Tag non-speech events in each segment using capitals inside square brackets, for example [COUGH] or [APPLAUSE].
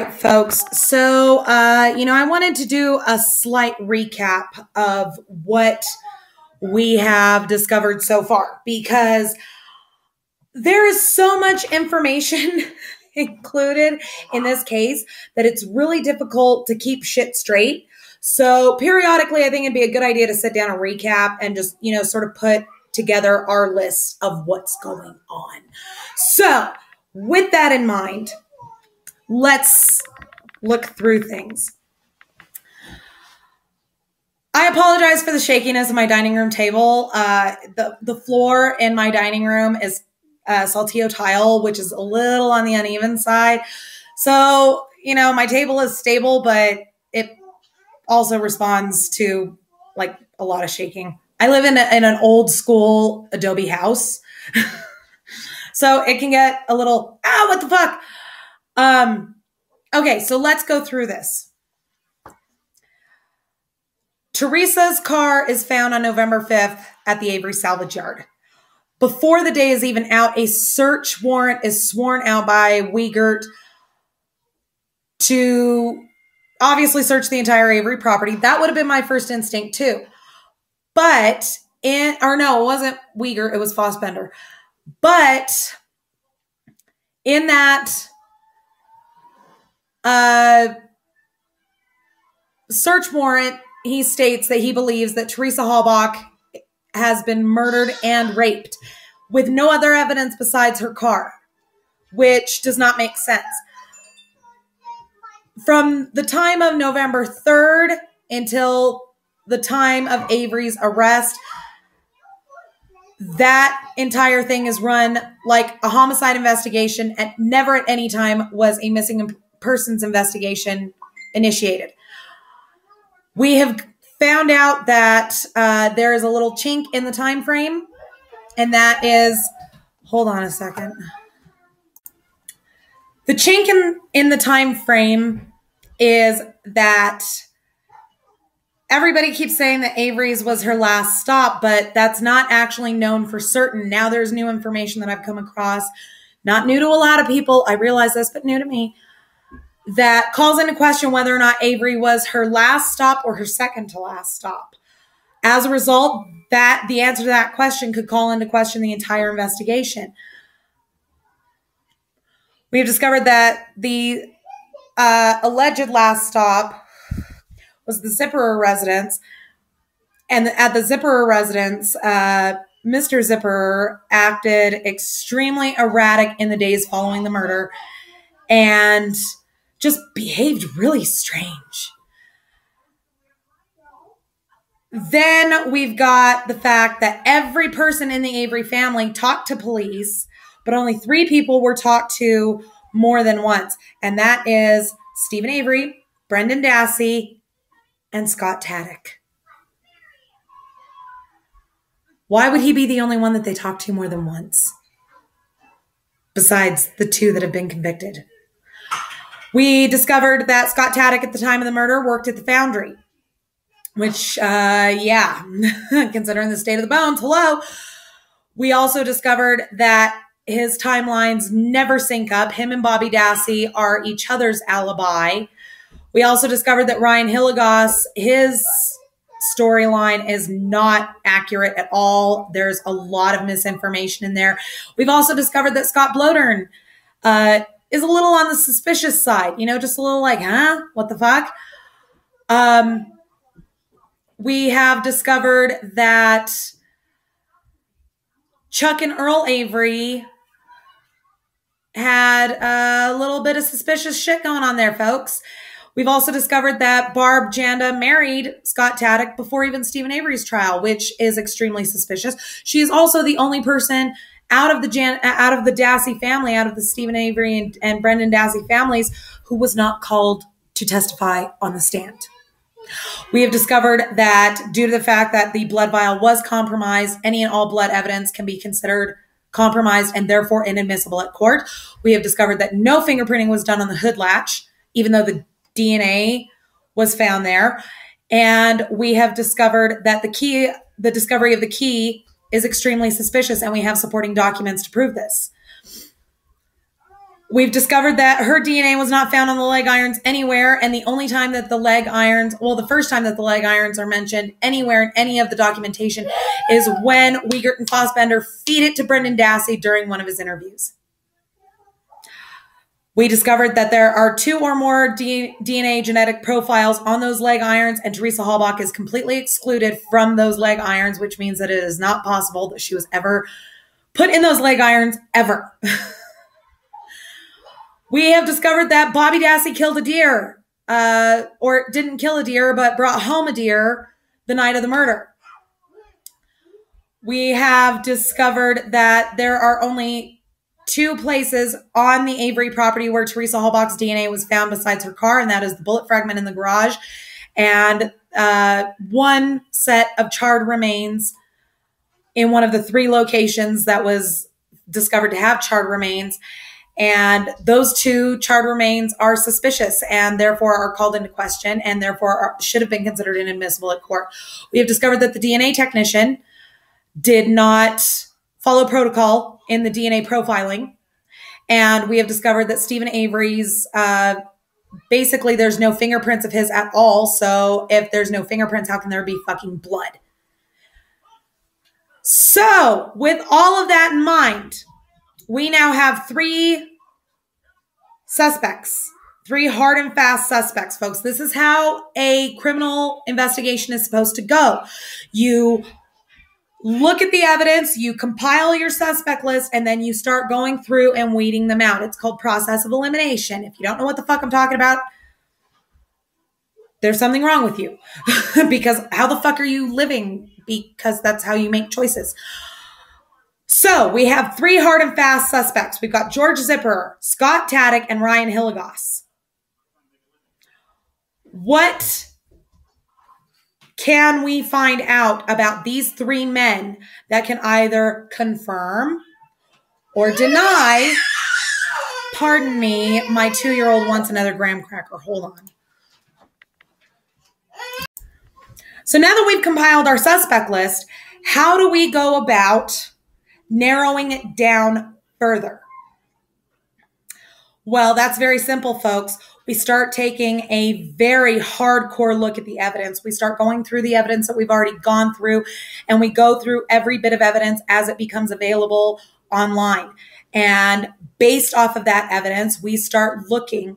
right, folks. So, uh, you know, I wanted to do a slight recap of what we have discovered so far because there is so much information [LAUGHS] included in this case that it's really difficult to keep shit straight. So, periodically, I think it'd be a good idea to sit down and recap and just, you know, sort of put together our list of what's going on. So, with that in mind, let's look through things. I apologize for the shakiness of my dining room table. Uh, the, the floor in my dining room is uh, saltillo tile, which is a little on the uneven side. So, you know, my table is stable, but it also responds to like a lot of shaking. I live in, a, in an old school Adobe house. [LAUGHS] so it can get a little, ah, what the fuck? Um, okay, so let's go through this. Teresa's car is found on November 5th at the Avery Salvage Yard. Before the day is even out, a search warrant is sworn out by Wiegert to obviously search the entire Avery property. That would have been my first instinct too. But in or no, it wasn't Wiegert, it was Fassbender. But in that uh, search warrant, he states that he believes that Teresa Halbach has been murdered and raped with no other evidence besides her car, which does not make sense. From the time of November 3rd until the time of Avery's arrest, that entire thing is run like a homicide investigation and never at any time was a missing person's investigation initiated. We have found out that uh, there is a little chink in the time frame, and that is hold on a second. The chink in, in the time frame is that everybody keeps saying that Avery's was her last stop, but that's not actually known for certain. Now there's new information that I've come across, not new to a lot of people. I realize this, but new to me that calls into question whether or not Avery was her last stop or her second to last stop. As a result, that the answer to that question could call into question the entire investigation. We have discovered that the uh, alleged last stop was the Zipperer residence, and at the Zipperer residence, uh, Mr. Zipperer acted extremely erratic in the days following the murder, and just behaved really strange. Then we've got the fact that every person in the Avery family talked to police, but only three people were talked to more than once. And that is Steven Avery, Brendan Dassey, and Scott Tadych. Why would he be the only one that they talked to more than once? Besides the two that have been convicted. We discovered that Scott Tadych at the time of the murder worked at the foundry, which, uh, yeah, [LAUGHS] considering the state of the bones, hello. We also discovered that his timelines never sync up. Him and Bobby Dassey are each other's alibi. We also discovered that Ryan Hillegas, his storyline is not accurate at all. There's a lot of misinformation in there. We've also discovered that Scott Bloedorn uh, is a little on the suspicious side, you know, just a little like, huh? What the fuck? Um, we have discovered that Chuck and Earl Avery had a little bit of suspicious shit going on there, folks. We've also discovered that Barb Janda married Scott Tadych before even Steven Avery's trial, which is extremely suspicious. She is also the only person out of the Jan, out of the Dassey family, out of the Steven Avery and, and Brendan Dassey families, who was not called to testify on the stand. We have discovered that due to the fact that the blood vial was compromised, any and all blood evidence can be considered compromised and therefore inadmissible at court. We have discovered that no fingerprinting was done on the hood latch, even though the DNA was found there. And we have discovered that the key, the discovery of the key is extremely suspicious, and we have supporting documents to prove this. We've discovered that her DNA was not found on the leg irons anywhere. And the only time that the leg irons, well, the first time that the leg irons are mentioned anywhere in any of the documentation is when Wiegert and Fassbender feed it to Brendan Dassey during one of his interviews. We discovered that there are two or more D- DNA genetic profiles on those leg irons, and Teresa Halbach is completely excluded from those leg irons, which means that it is not possible that she was ever put in those leg irons ever. [LAUGHS] we have discovered that Bobby Dassey killed a deer, uh, or didn't kill a deer, but brought home a deer the night of the murder. We have discovered that there are only two places on the Avery property where Teresa Halbach's DNA was found besides her car, and that is the bullet fragment in the garage and uh, one set of charred remains in one of the three locations that was discovered to have charred remains. And those two charred remains are suspicious and therefore are called into question and therefore are, should have been considered inadmissible at court. We have discovered that the DNA technician did not follow protocol in the DNA profiling. And we have discovered that Steven Avery's, uh, basically, there's no fingerprints of his at all. So if there's no fingerprints, how can there be fucking blood? So, with all of that in mind, we now have three suspects, three hard and fast suspects, folks. This is how a criminal investigation is supposed to go. You look at the evidence, you compile your suspect list, and then you start going through and weeding them out. It's called process of elimination. If you don't know what the fuck I'm talking about, there's something wrong with you. [LAUGHS] because how the fuck are you living? Because that's how you make choices. So we have three hard and fast suspects. We've got George Zipper, Scott Tadych, and Ryan Hillegas. What can we find out about these three men that can either confirm or deny? Pardon me, my two year old wants another graham cracker. Hold on. So now that we've compiled our suspect list, how do we go about narrowing it down further? Well, that's very simple, folks we start taking a very hardcore look at the evidence. We start going through the evidence that we've already gone through, and we go through every bit of evidence as it becomes available online. And based off of that evidence, we start looking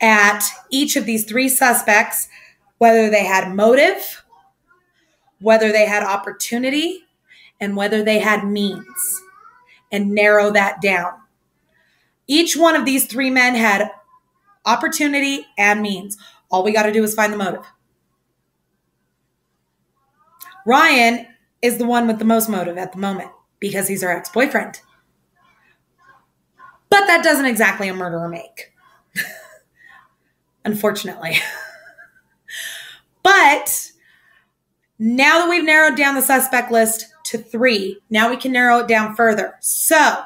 at each of these three suspects, whether they had motive, whether they had opportunity, and whether they had means, and narrow that down. Each one of these three men had opportunity, and means. All we got to do is find the motive. Ryan is the one with the most motive at the moment because he's our ex boyfriend. But that doesn't exactly a murderer make, [LAUGHS] unfortunately. [LAUGHS] but now that we've narrowed down the suspect list to three, now we can narrow it down further. So,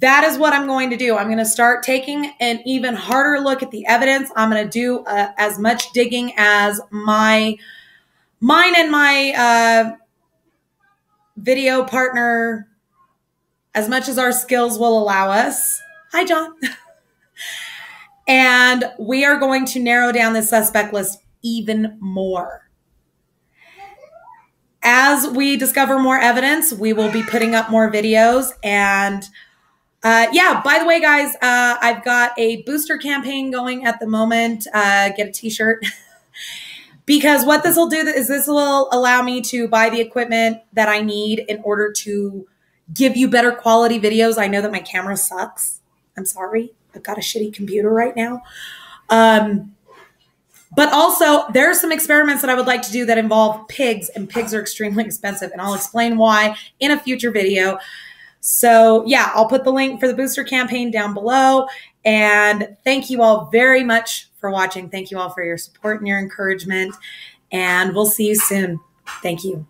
that is what I'm going to do. I'm going to start taking an even harder look at the evidence. I'm going to do uh, as much digging as my mine and my uh, video partner, as much as our skills will allow us. Hi, John. [LAUGHS] and we are going to narrow down the suspect list even more. As we discover more evidence, we will be putting up more videos and uh, yeah, by the way, guys, uh, I've got a booster campaign going at the moment. Uh, get a t shirt. [LAUGHS] because what this will do is this will allow me to buy the equipment that I need in order to give you better quality videos. I know that my camera sucks. I'm sorry. I've got a shitty computer right now. Um, but also, there are some experiments that I would like to do that involve pigs, and pigs are extremely [LAUGHS] expensive. And I'll explain why in a future video. So, yeah, I'll put the link for the booster campaign down below. And thank you all very much for watching. Thank you all for your support and your encouragement. And we'll see you soon. Thank you.